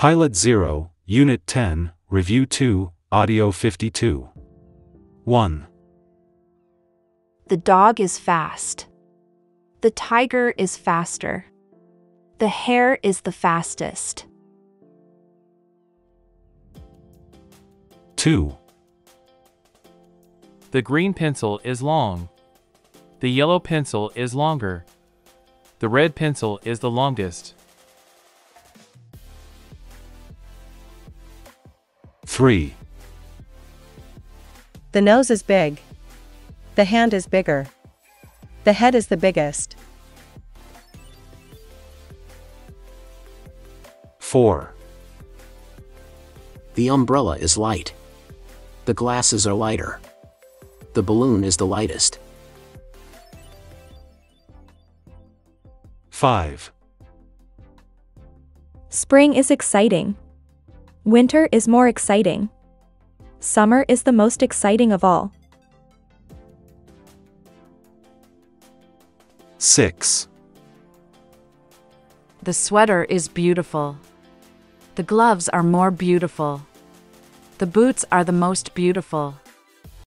Pilot 0, Unit 10, Review 2, Audio 52. 1. The dog is fast. The tiger is faster. The hare is the fastest. 2. The green pencil is long. The yellow pencil is longer. The red pencil is the longest. 3. The nose is big. The hand is bigger. The head is the biggest. 4. The umbrella is light. The glasses are lighter. The balloon is the lightest. 5. Spring is exciting. Winter is more exciting. Summer is the most exciting of all. 6. The sweater is beautiful. The gloves are more beautiful. The boots are the most beautiful.